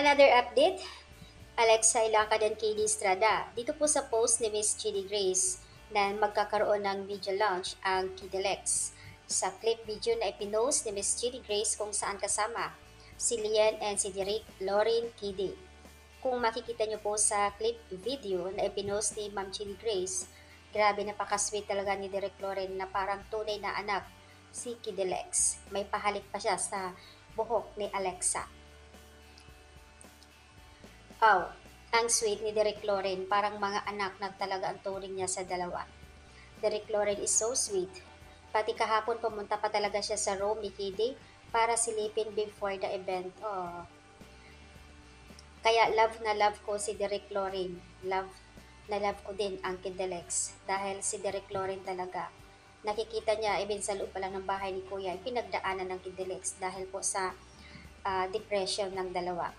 Another update, Alexa Ilacad and KD Estrada. Dito po sa post ni Miss Chidi Grace na magkakaroon ng video launch ang Kidelex. Sa clip video na ipinost ni Miss Chidi Grace kung saan kasama si Lian and si Derek Lauren Kidi. Kung makikita nyo po sa clip video na ipinost ni Ma'am Chidi Grace, grabe napaka-sweet talaga ni Derek Lauren na parang tunay na anak si Kidelex. May pahalik pa siya sa buhok ni Alexa. Oh, ang sweet ni Derek Lauren, parang mga anak na talaga ang turing niya sa dalawa. Derek Lauren is so sweet. Pati kahapon pumunta pa talaga siya sa room ni Kidi para silipin before the event. Oh. Kaya love na love ko si Derek Lauren. Love na love ko din ang Kidelex dahil si Derek Lauren talaga. Nakikita niya even sa loob pa lang ng bahay ni Kuya, pinagdaanan ng Kidelex dahil po sa ah, depression ng dalawa.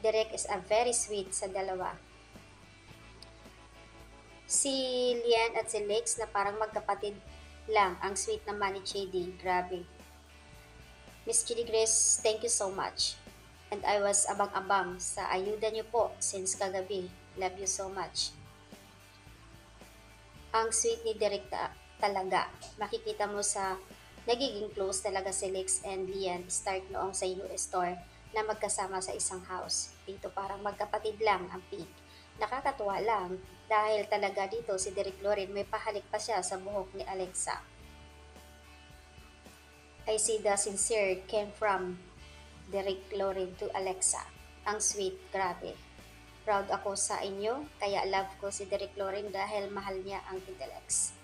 Derek is a very sweet sa dalawa. Si Lian at si Lex na parang magkapatid lang ang sweet naman ni Chidi. Grabe. Miss Chidi Grace, thank you so much. And I was abang-abang sa ayuda niyo po since kagabi. Love you so much. Ang sweet ni Derek ta- talaga. Makikita mo sa nagiging close talaga si Lex and Lian start noong sa US store na magkasama sa isang house. Dito parang magkapatid lang ang peak. Nakakatuwa lang dahil talaga dito si Derek Lauren may pahalik pa siya sa buhok ni Alexa. I see the sincere came from Derek Lauren to Alexa. Ang sweet, grabe. Proud ako sa inyo, kaya love ko si Derek Lauren dahil mahal niya ang Kidelex.